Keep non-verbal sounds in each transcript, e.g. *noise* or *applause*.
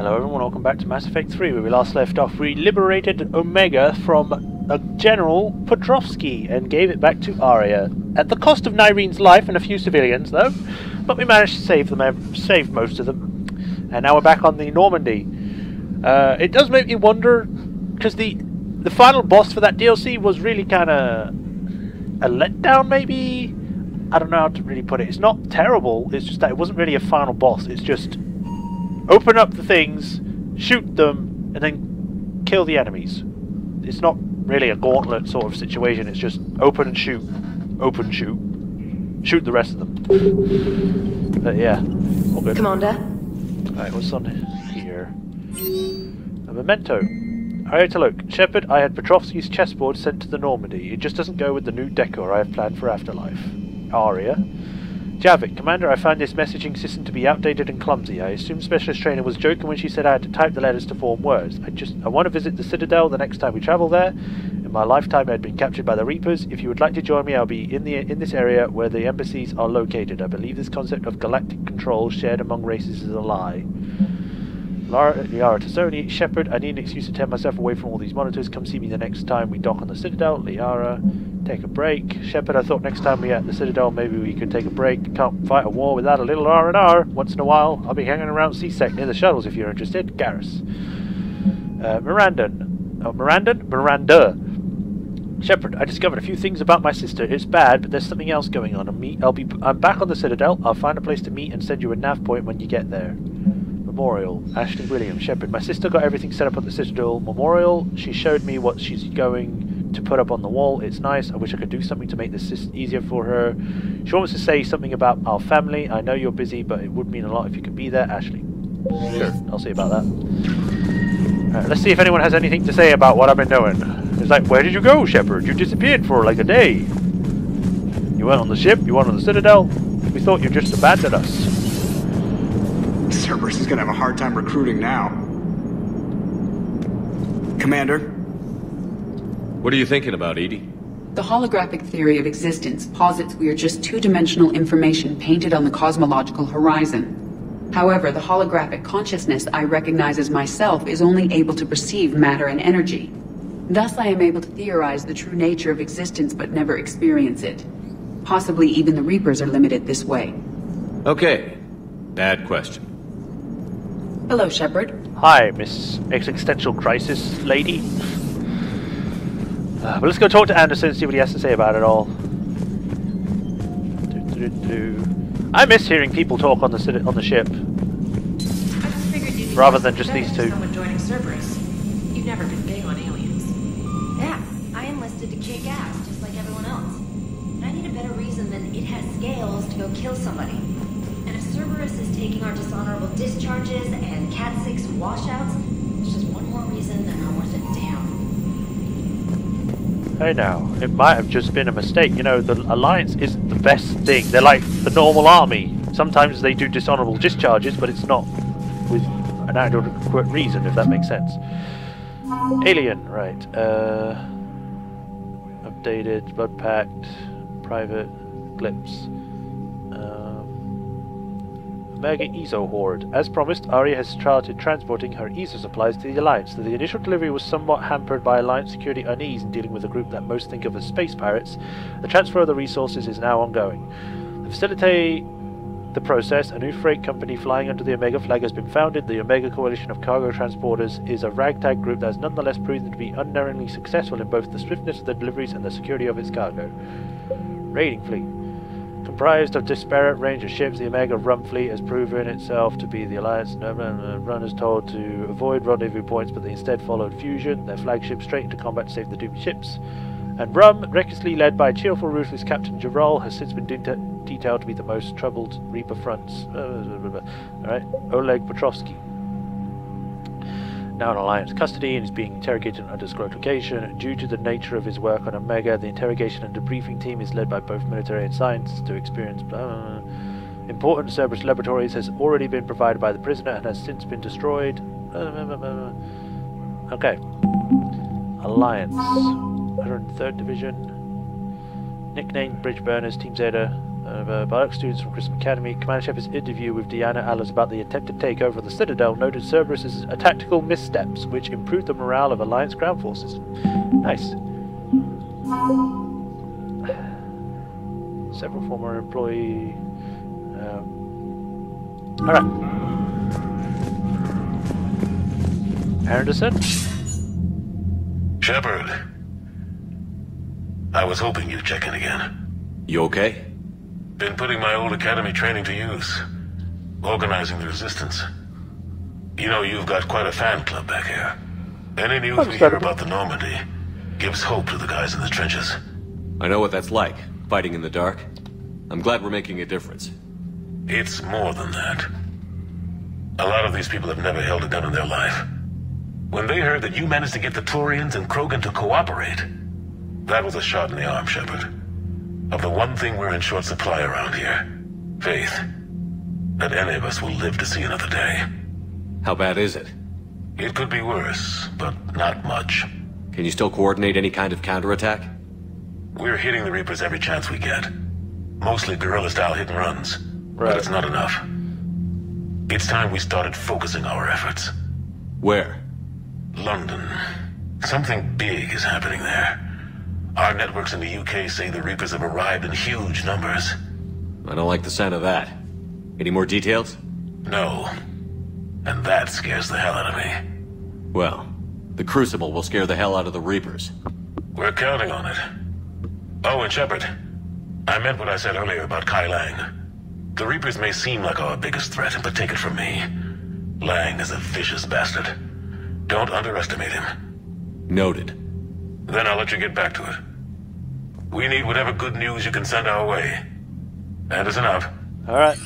Hello everyone, welcome back to Mass Effect 3 where we last left off. We liberated Omega from a General Petrovsky and gave it back to Aria. At the cost of Nyreen's life and a few civilians though, but we managed to save them, save most of them. And now we're back on the Normandy. Uh, it does make me wonder, because the, the final boss for that DLC was really kind of a letdown maybe? I don't know how to really put it. It's not terrible, it's just that it wasn't really a final boss. It's just open up the things, shoot them, and then kill the enemies. It's not really a gauntlet sort of situation, it's just open and shoot, open shoot, shoot the rest of them. But yeah, all good. Commander? Alright, what's on here? A memento. Alright, to look. Shepard, I had Petrovsky's chessboard sent to the Normandy. It just doesn't go with the new decor I have planned for Afterlife. Aria. Javik, Commander, I find this messaging system to be outdated and clumsy. I assume Specialist Traynor was joking when she said I had to type the letters to form words. I just I want to visit the Citadel the next time we travel there. In my lifetime I had been captured by the Reapers. If you would like to join me, I'll be in the in this area where the embassies are located. I believe this concept of galactic control shared among races is a lie. Lara, Liara T'Soni, Shepard, I need an excuse to tear myself away from all these monitors. Come see me the next time we dock on the Citadel. Liara, take a break. Shepard, I thought next time we are at the Citadel, maybe we could take a break. Can't fight a war without a little R&R. Once in a while, I'll be hanging around C-Sec near the shuttles if you're interested. Garrus. Uh, Mirandan. Oh, Mirandan? Miranda. Shepard, I discovered a few things about my sister. It's bad, but there's something else going on. I'm, I'll be, I'm back on the Citadel. I'll find a place to meet and send you a nav point when you get there. Memorial. Ashley Williams. Shepard. My sister got everything set up at the Citadel Memorial. She showed me what she's going to put up on the wall. It's nice. I wish I could do something to make this easier for her. She wants to say something about our family. I know you're busy, but it would mean a lot if you could be there. Ashley. Sure, I'll see about that. Right, let's see if anyone has anything to say about what I've been doing. It's like, where did you go, Shepard? You disappeared for like a day. You went on the ship, you went on the Citadel. We thought you just abandoned us. Cerberus is gonna have a hard time recruiting now. Commander? What are you thinking about, EDI? The holographic theory of existence posits we are just two-dimensional information painted on the cosmological horizon. However, the holographic consciousness I recognize as myself is only able to perceive matter and energy. Thus I am able to theorize the true nature of existence but never experience it. Possibly even the Reapers are limited this way. Okay. Bad question. Hello, Shepard. Hi, Miss Existential Crisis Lady. Uh, but let's go talk to Anderson and see what he has to say about it all. Do, do, do, I miss hearing people talk on the on the ship. Rather than just these two. Someone joining Cerberus. You've never been big on aliens. Yeah, I enlisted to kick ass, just like everyone else. But I need a better reason than it has scales to go kill somebody. Cerberus is taking our dishonorable discharges and Cat 6 washouts, it's just one more reason they're not worth a damn. Hey now, it might have just been a mistake. You know, the Alliance isn't the best thing. They're like the normal army. Sometimes they do dishonorable discharges, but it's not with an adequate reason, if that makes sense. Alien, right. Uh, updated, Blood Pact, Private, Eclipse. Omega Eezo Horde. As promised, Aria has started transporting her Eezo supplies to the Alliance. The initial delivery was somewhat hampered by Alliance security unease in dealing with a group that most think of as space pirates. The transfer of the resources is now ongoing. To facilitate the process, a new freight company flying under the Omega flag has been founded. The Omega Coalition of Cargo Transporters is a ragtag group that has nonetheless proven to be unerringly successful in both the swiftness of the deliveries and the security of its cargo. Raiding Fleet. Comprised of disparate range of ships, the Omega Rum Fleet has proven itself to be the Alliance runners told to avoid rendezvous points, but they instead followed Fusion, their flagship, straight into combat to save the doomed ships. And Rum, recklessly led by cheerful, ruthless Captain Gerol, has since been de detailed to be the most troubled Reaper fronts. Uh, Alright, Oleg Petrovsky. Now in Alliance custody and is being interrogated in an undisclosed location. Due to the nature of his work on Omega, the interrogation and debriefing team is led by both military and scientists to experience. Uh, important Cerberus laboratories has already been provided by the prisoner and has since been destroyed. Uh, okay. Alliance. 103rd Division. Nicknamed Bridge Burners, Team Zeta. Uh, Uh, Bionic students from Grissom Academy. Commander Shepard's interview with Diana Allers about the attempted takeover of the Citadel noted Cerberus' tactical missteps, which improved the morale of Alliance ground forces. Nice. Several former employee. Um, all right. Anderson. Shepard. I was hoping you'd check in again. You okay? Been putting my old academy training to use. Organizing the resistance. You know, you've got quite a fan club back here. Any news we hear about the Normandy gives hope to the guys in the trenches. I know what that's like, fighting in the dark. I'm glad we're making a difference. It's more than that. A lot of these people have never held a gun in their life. When they heard that you managed to get the Turians and Krogan to cooperate, that was a shot in the arm, Shepard. Of the one thing we're in short supply around here, faith. That any of us will live to see another day. How bad is it? It could be worse, but not much. Can you still coordinate any kind of counterattack? We're hitting the Reapers every chance we get. Mostly guerrilla-style hit and runs. Right. But it's not enough. It's time we started focusing our efforts. Where? London. Something big is happening there. Our networks in the UK say the Reapers have arrived in huge numbers. I don't like the sound of that. Any more details? No. And that scares the hell out of me. Well, the Crucible will scare the hell out of the Reapers. We're counting on it. Oh, and Shepard. I meant what I said earlier about Kai Leng. The Reapers may seem like our biggest threat, but take it from me. Lang is a vicious bastard. Don't underestimate him. Noted. Then I'll let you get back to it. We need whatever good news you can send our way. Anderson out. All right.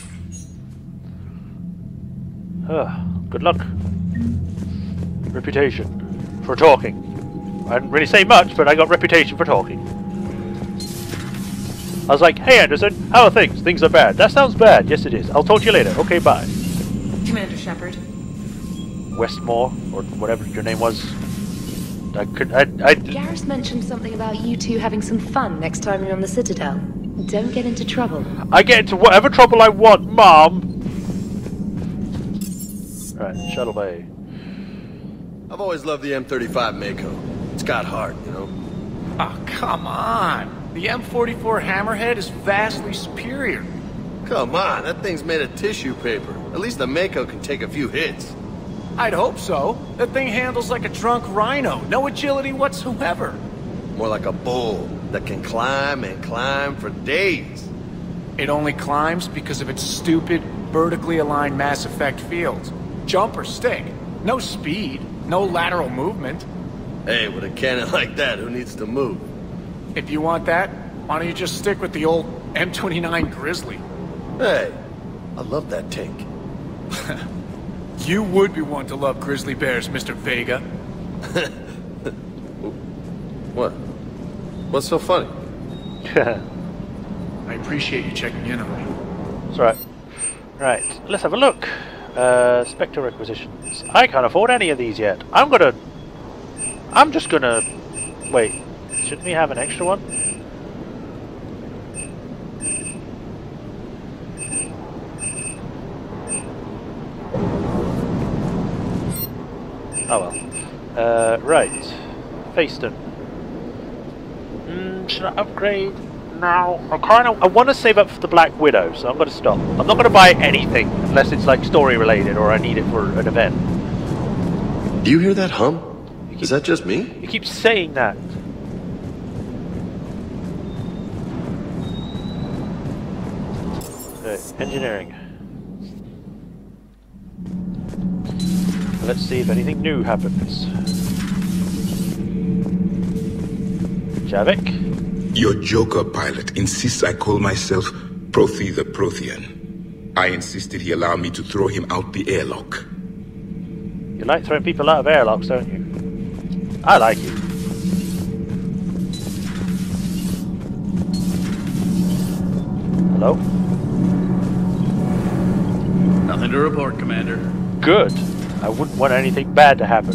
Ugh, good luck. Reputation for talking. I didn't really say much, but I got reputation for talking. I was like, "Hey Anderson, how are things? Things are bad. That sounds bad. Yes, it is. I'll talk to you later. Okay, bye." Commander Shepard. Westmore or whatever your name was. I could. I. I Garrus mentioned something about you two having some fun next time you're on the Citadel. Don't get into trouble. I get into whatever trouble I want, Mom. Right, Shuttle Bay. I've always loved the M35 Mako. It's got heart, you know? Oh, come on. The M44 Hammerhead is vastly superior. Come on, that thing's made of tissue paper. At least the Mako can take a few hits. I'd hope so. That thing handles like a drunk rhino. No agility whatsoever. More like a bull that can climb and climb for days. It only climbs because of its stupid, vertically aligned Mass Effect fields. Jump or stick. No speed. No lateral movement. Hey, with a cannon like that, who needs to move? If you want that, why don't you just stick with the old M29 Grizzly? Hey, I love that tank. *laughs* You would be one to love grizzly bears, Mr. Vega. *laughs* What? What's so funny? *laughs* I appreciate you checking in on me. That's right. Right, let's have a look. Uh, Spectre requisitions. I can't afford any of these yet. I'm gonna. I'm just gonna. Wait, shouldn't we have an extra one? Oh well. Uh, right. Faceton. Mm, should I upgrade now? I kind of I want to save up for the Black Widow, so I'm going to stop. I'm not going to buy anything unless it's like story related or I need it for an event. Do you hear that hum? Is that just me? You keep saying that. Right, engineering. Let's see if anything new happens. Javik? Your Joker pilot insists I call myself Prothi the Prothean. I insisted he allow me to throw him out the airlock. You like throwing people out of airlocks, don't you? I like you. Hello? Nothing to report, Commander. Good. I wouldn't want anything bad to happen.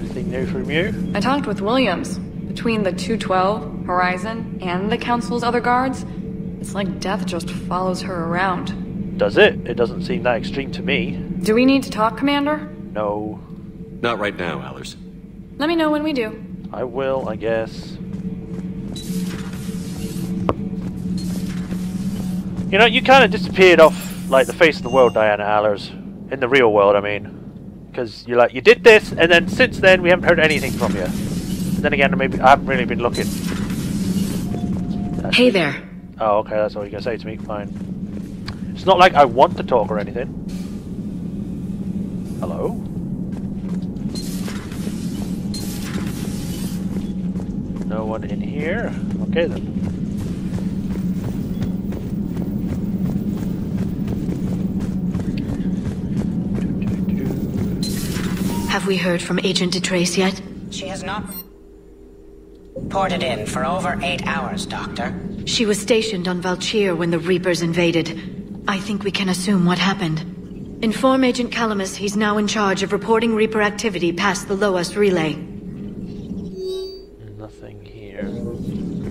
Anything new from you? I talked with Williams. Between between the 212, Horizon, and the Council's other guards, it's like death just follows her around. Does it? It doesn't seem that extreme to me. Do we need to talk, Commander? No. Not right now, Allers. Let me know when we do. I will, I guess. You know, you kind of disappeared off, like, the face of the world, Diana Allers. In the real world, I mean. Because you're like, you did this, and then since then, we haven't heard anything from you. Then again, maybe I haven't really been looking. Hey there. Oh, okay, that's all you're gonna say to me. Fine. It's not like I want to talk or anything. Hello? No one in here? Okay then. Have we heard from Agent DeTrace yet? She has not ported in for over eight hours, Doctor. She was stationed on Valchir when the Reapers invaded. I think we can assume what happened. Inform Agent Calamus he's now in charge of reporting Reaper activity past the Loas relay. Nothing here.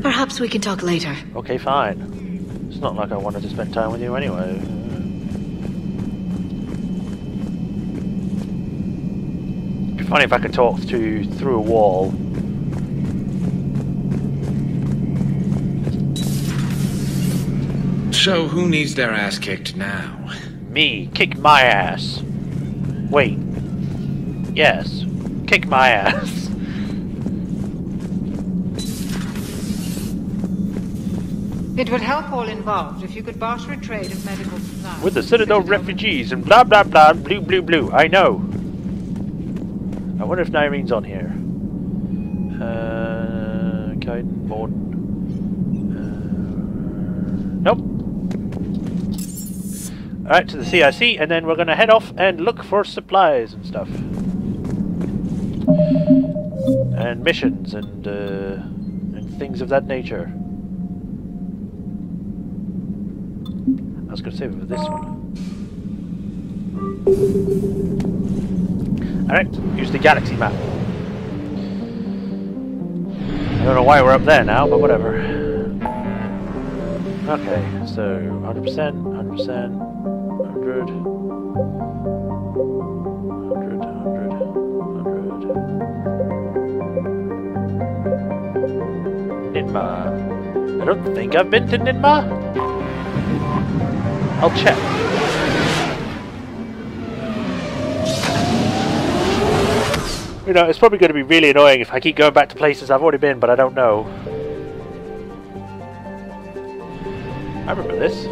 Perhaps we can talk later. Okay, fine. It's not like I wanted to spend time with you anyway. It'd be funny if I could talk to you through a wall. So who needs their ass kicked now? Me, kick my ass. Wait. Yes, kick my ass. *laughs* It would help all involved if you could barter a trade of medical supplies. With the Citadel refugees and blah blah blah, blue blue blue. I know. I wonder if Nyreen's on here. Uh, Mordin. Uh, nope. Alright, to the CIC, and then we're gonna head off and look for supplies and stuff. And missions and, uh, and things of that nature. I was gonna save it for this one. Alright, use the galaxy map. I don't know why we're up there now, but whatever. Okay, so 100%, 100%, 100, 100, 100, 100. Ninmah. I don't think I've been to Ninmah. I'll check. You know, it's probably going to be really annoying if I keep going back to places I've already been, but I don't know. I remember this.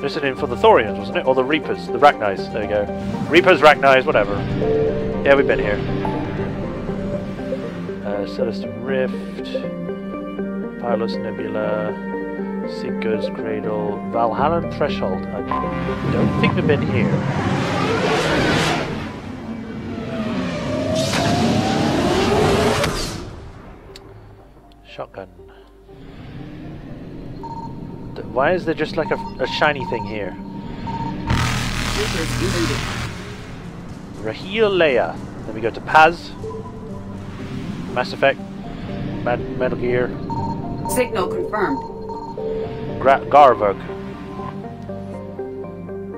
Listening for the Thorians, wasn't it? Or the Reapers, the Rachnites. There you go. Reapers, Rachnites, whatever. Yeah, we've been here. Uh, Celestin Rift, Pylos Nebula, Sigurd's Cradle, Valhallan Threshold. I don't think we've been here. Shotgun. Why is there just like a, a shiny thing here? Raheel Leia. Then we go to Paz. Mass Effect. Mad Metal Gear. Signal confirmed. Gra Garvug.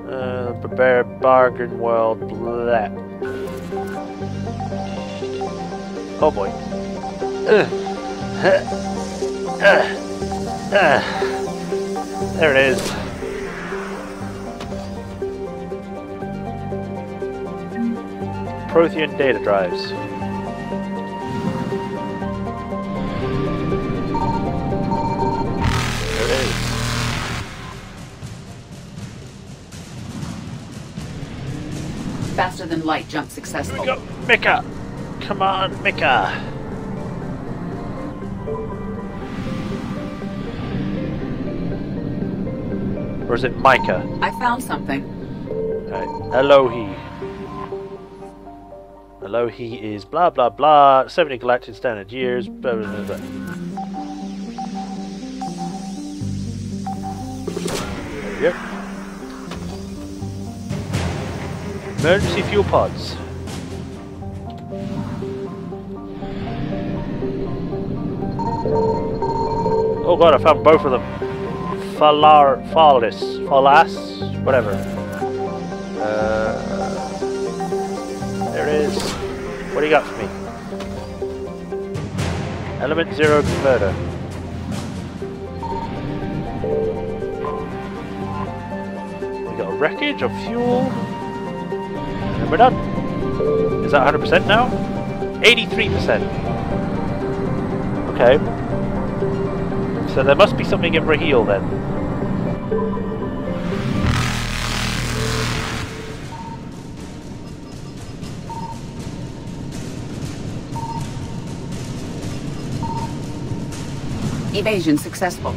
Uh, Bar Bargain World. Blah. Oh boy. Ugh. There it is. Prothean data drives. There it is. Faster than light jump successful. Here we go. Mika! Come on, Mika! Or is it Micah? I found something. Alright, Elohi. Elohi is blah blah blah, 70 galactic standard years, blah blah blah. blah. Yep. Emergency fuel pods. Oh god, I found both of them. Falar, Falis, Falas, whatever. Uh, there it is. What do you got for me? Element Zero Converter. We got a wreckage of fuel. And we're done. Is that 100% now? 83%. Okay. So there must be something in Raheel then. Evasion successful.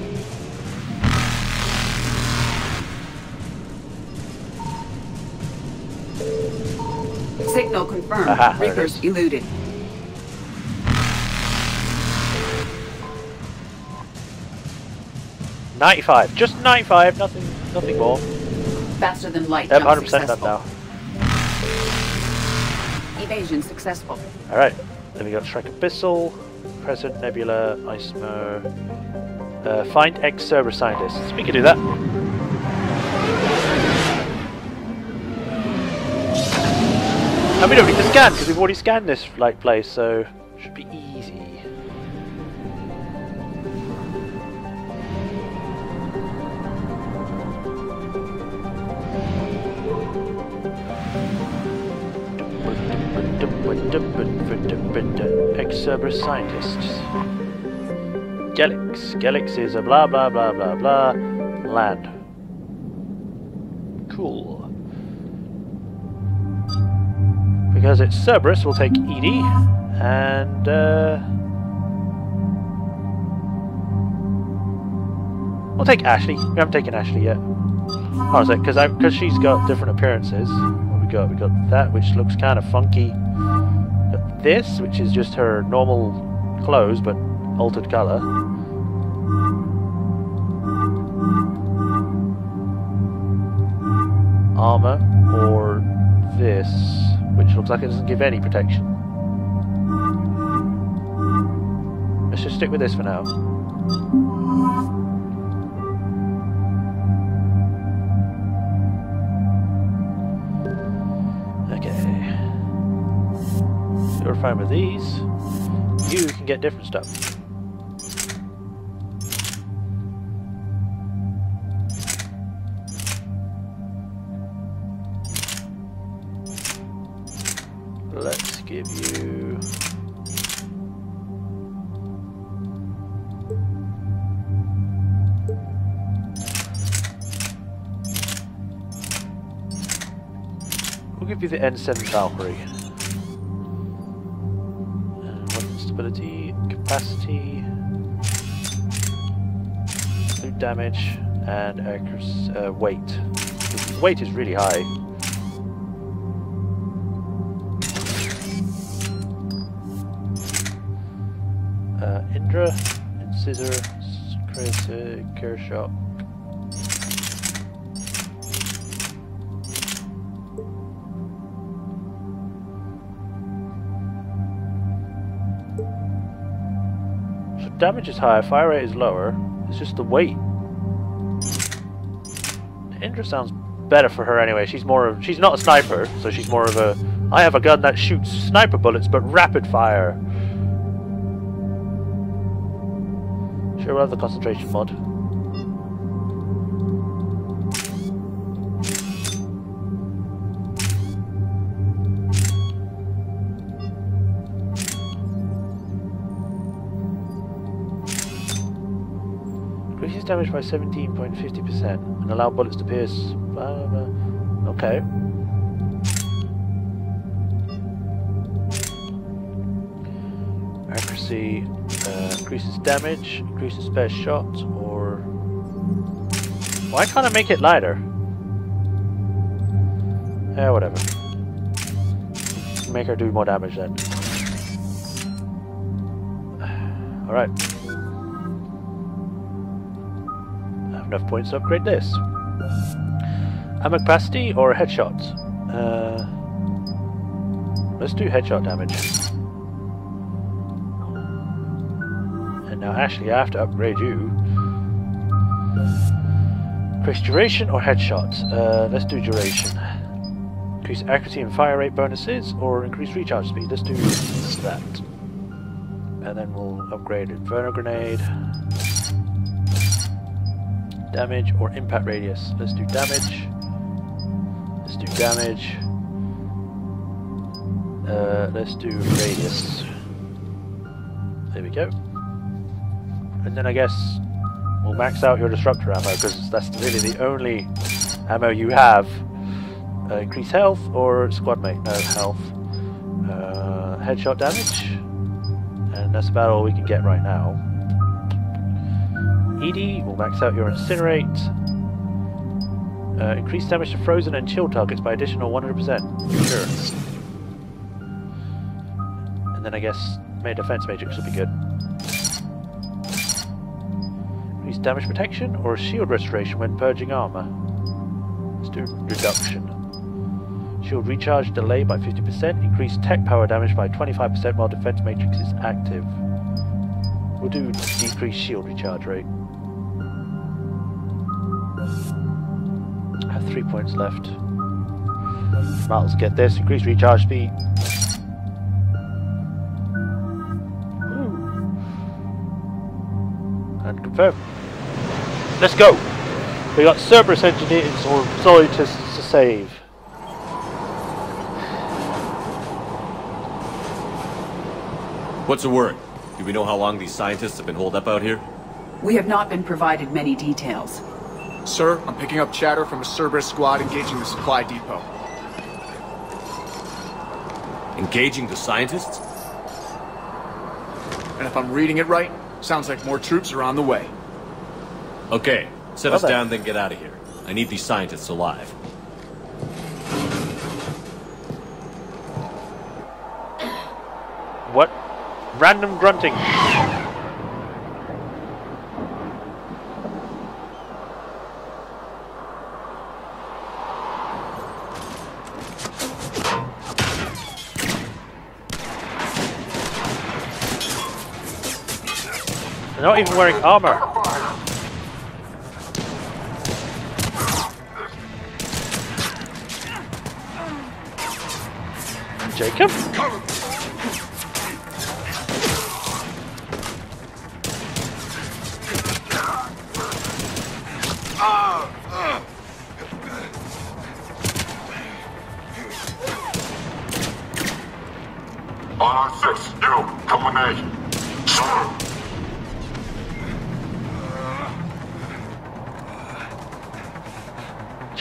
Signal confirmed. Aha, Reapers eluded. Ninety-five, just ninety-five, nothing, nothing more. Faster than light. Yep, hundred percent done now. Evasion successful. All right, then we got Shrike Abyssal, Crescent Nebula, Ismo. Uh, find ex Cerber scientists. We can do that. And we don't need to scan because we've already scanned this like place, so should be easy. Ex Cerberus scientists. Gellix. Gellix is a blah blah blah blah blah land. Cool. Because it's Cerberus, we'll take EDI and uh, we'll take Ashley. We haven't taken Ashley yet. Is it? Because because she's got different appearances. What we got? We got that, which looks kind of funky. This, which is just her normal clothes but altered color. Armor or this, which looks like it doesn't give any protection. Let's just stick with this for now. Fine with these. You can get different stuff. Let's give you... We'll give you the N7 Valkyrie. Capacity, loot damage, and accuracy, uh, weight. Weight is really high. Uh, Indra, Incisor, Chris, uh, Kershaw. Damage is higher, fire rate is lower. It's just the weight. Indra sounds better for her anyway. She's more of she's not a sniper, so she's more of a I have a gun that shoots sniper bullets but rapid fire. Sure, we'll have the concentration mod. Damage by 17.50% and allow bullets to pierce. Blah, blah, blah. Okay. Accuracy uh, increases damage, increases per shot, or... Why can't I make it lighter? Yeah, whatever. Make her do more damage then. *sighs* Alright. Enough points to upgrade this. Ammo capacity or headshot? Uh, let's do headshot damage. And now Ashley, I have to upgrade you Increase duration or headshots? Uh, let's do duration. Increase accuracy and fire rate bonuses or increase recharge speed? Let's do that. And then we'll upgrade Inferno Grenade. Damage or impact radius? Let's do damage. Let's do damage. Uh, let's do radius. There we go. And then I guess we'll max out your disruptor ammo because that's really the only ammo you have. Uh, increase health or squad mate? No health. Uh, headshot damage. And that's about all we can get right now. ED will max out your incinerate. Uh, increase damage to frozen and chill targets by additional 100%. Sure. And then I guess main Defense Matrix will be good. Increase damage protection or shield restoration when purging armor. Let's do reduction. Shield recharge delay by 50%, increase tech power damage by 25% while defense matrix is active. We'll do decrease shield recharge rate. Three points left. Might as well get this, increase recharge speed. And confirm. Let's go! We got Cerberus engineers or scientists to save. What's the word? Do we know how long these scientists have been holed up out here? We have not been provided many details. Sir, I'm picking up chatter from a Cerberus squad engaging the supply depot. Engaging the scientists? And if I'm reading it right, sounds like more troops are on the way. Okay, set Well us then. down, then get out of here. I need these scientists alive. What? Random grunting. They're not even wearing armor. Jacob?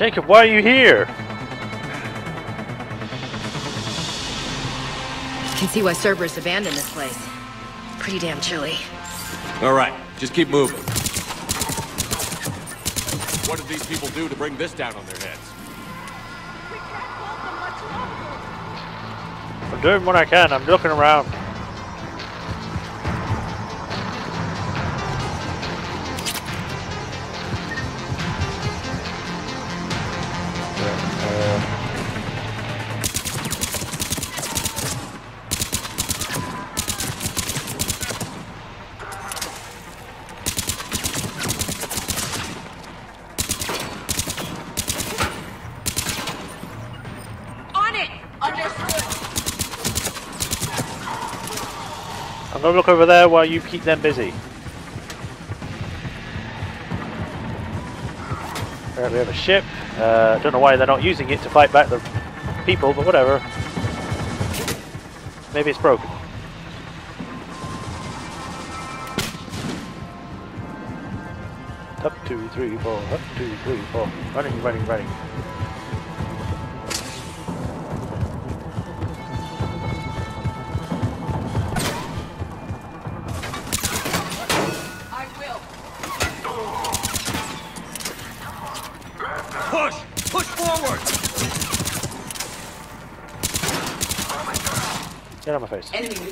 Jacob, why are you here? I Can see why Cerberus abandoned this place. Pretty damn chilly. Alright, just keep moving. What did these people do to bring this down on their heads? I'm doing what I can. I'm looking around. Over there while you keep them busy. Alright, we have a ship. Uh, don't know why they're not using it to fight back the people, but whatever. Maybe it's broken. Up, two, three, four. Up, two, three, four. Running, running, running.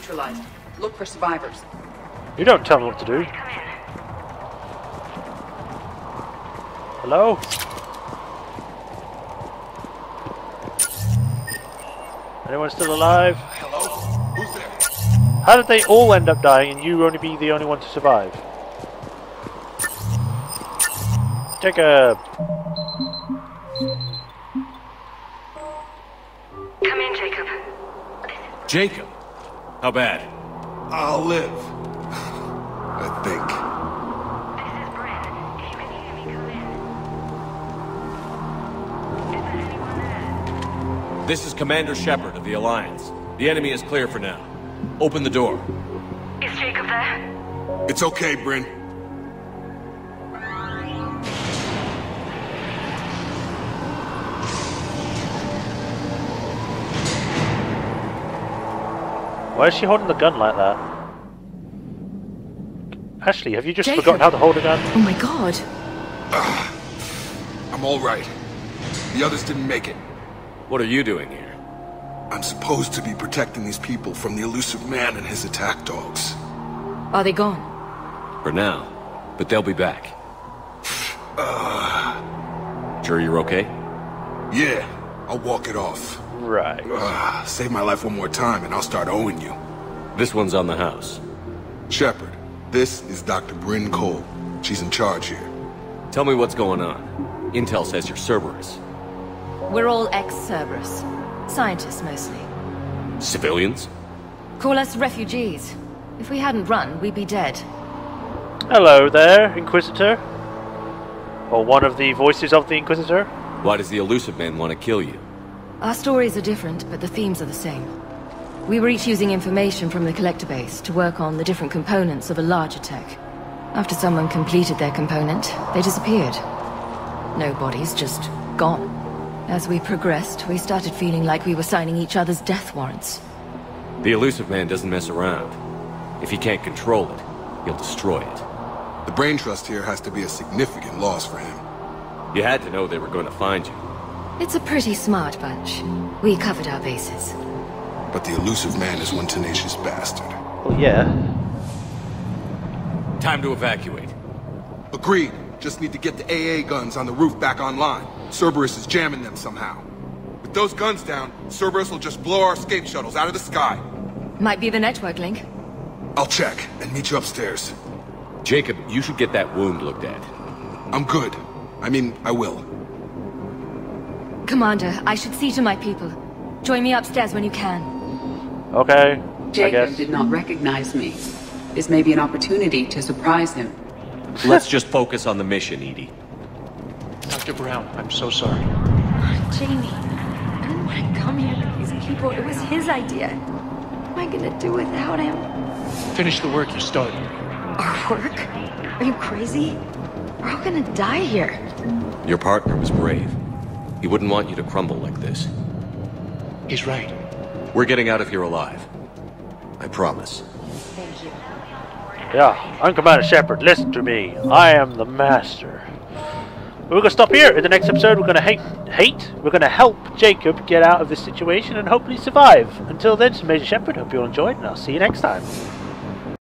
Neutralized. Look for survivors. You don't tell me what to do. Hello? Anyone still alive? Hello? Who's there? How did they all end up dying and you only be the only one to survive? Jacob! Come in, Jacob. Jacob? How bad? I'll live. I think. This is Bryn. Can you any enemy come in? Is anyone there? This is Commander Shepard of the Alliance. The enemy is clear for now. Open the door. Is Jacob there? It's okay, Bryn. Why is she holding the gun like that? Ashley, have you just Jacob. forgotten how to hold a gun? Oh my god. I'm all right. The others didn't make it. What are you doing here? I'm supposed to be protecting these people from the Illusive Man and his attack dogs. Are they gone? For now. But they'll be back. *sighs* Uh, Sure you're okay? yeah, I'll walk it off. Right. Uh, save my life one more time and I'll start owing you. This one's on the house. Shepard, this is Dr. Bryn Cole. She's in charge here. Tell me what's going on. Intel says you're Cerberus. We're all ex-Cerberus. Scientists, mostly. Civilians? Call us refugees. If we hadn't run, we'd be dead. Hello there, Inquisitor. Or one of the voices of the Inquisitor. Why does the Illusive Man want to kill you? Our stories are different, but the themes are the same. We were each using information from the collector base to work on the different components of a larger tech. After someone completed their component, they disappeared. No bodies, just gone. As we progressed, we started feeling like we were signing each other's death warrants. The Illusive Man doesn't mess around. If he can't control it, he'll destroy it. The brain trust here has to be a significant loss for him. You had to know they were going to find you. It's a pretty smart bunch. We covered our bases. But the Illusive Man is one tenacious bastard. Well, yeah. Time to evacuate. Agreed. Just need to get the AA guns on the roof back online. Cerberus is jamming them somehow. With those guns down, Cerberus will just blow our escape shuttles out of the sky. Might be the network link. I'll check and meet you upstairs. Jacob, you should get that wound looked at. I'm good. I mean, I will. Commander, I should see to my people. Join me upstairs when you can. Okay. I Jacob guess. did not recognize me. This may be an opportunity to surprise him. Let's just focus on the mission, EDI. Dr. Brown, I'm so sorry. Jamie, I didn't want to come here with these people. It was his idea. What am I gonna do without him? Finish the work you started. Our work? Are you crazy? We're all gonna die here. Your partner was brave. He wouldn't want you to crumble like this. He's right. We're getting out of here alive. I promise. Thank you. Yeah, I'm Commander Shepard. Listen to me. I am the master. We're gonna stop here. In the next episode, we're gonna hate, hate. We're gonna help Jacob get out of this situation and hopefully survive. Until then, this is Major Shepard. Hope you all enjoyed, and I'll see you next time.